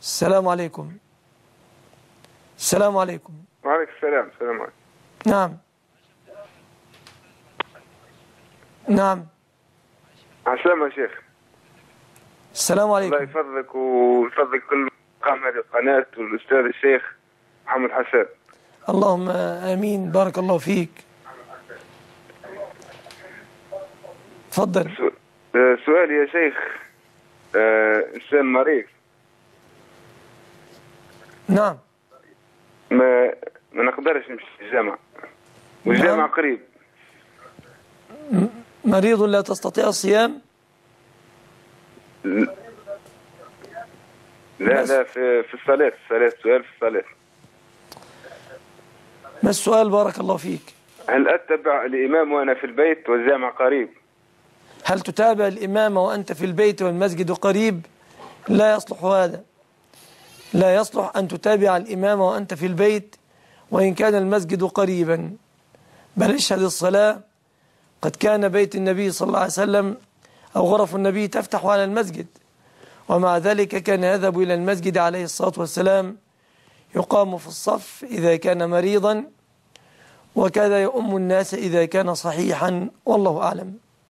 السلام عليكم. السلام عليكم. وعليكم السلام. السلام عليكم. نعم. نعم. عسلامة يا شيخ. السلام الله عليكم يفضلك ويفضلك كل قام هذه القناة والأستاذ الشيخ محمد حسن. اللهم آمين. بارك الله فيك. تفضل. آه، سؤالي يا شيخ آه، إنسان مريض. نعم. ما ما نقدرش نمشي الجامعة والجامعة نعم. قريب. مريض لا تستطيع الصيام؟ لا. بس. لا في في الصلاة الصلاة سؤال في الصلاة. ما السؤال؟ بارك الله فيك. هل أتبع الإمام وأنا في البيت والجامع قريب؟ هل تتابع الإمام وأنت في البيت والمسجد قريب؟ لا يصلح هذا. لا يصلح أن تتابع الإمام وأنت في البيت وإن كان المسجد قريبا. بل اشهد الصلاة. قد كان بيت النبي صلى الله عليه وسلم أو غرف النبي تفتح على المسجد. ومع ذلك كان يذهب إلى المسجد عليه الصلاة والسلام. يقام في الصف إذا كان مريضا. وكذا يؤم الناس إذا كان صحيحا. والله أعلم.